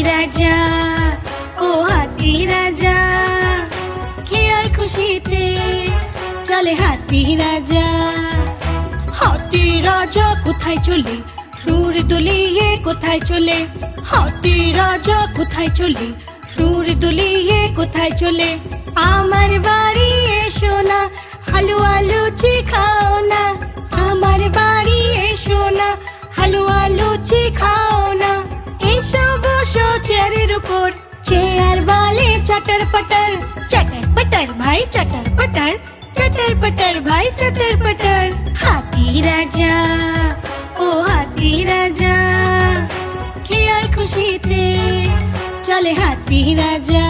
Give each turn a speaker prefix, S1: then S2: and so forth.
S1: রাজা, ও হাতি রাজা খেয়াল খুশিতে? চলে হাতি রাজা। হাতি রাজা কোথায় চলে? সুর দুলিয়ে কোথায় চলে? হাতি রাজা কোথায় চলে? সুর দুলিয়ে কোথায় চলে? আমার বাড়ি এসো না, হালুয়া লুচি খাও না। আমার বাড়ি এসো না, হালুয়া লুচি খাও कपूर चेयर वाले चटर पटर चटर पटर भाई चटर पटर चटर पटर भाई चटर पटर हाथी राजा ओ हाथी राजा खेल खुशी थे चले हाथी राजा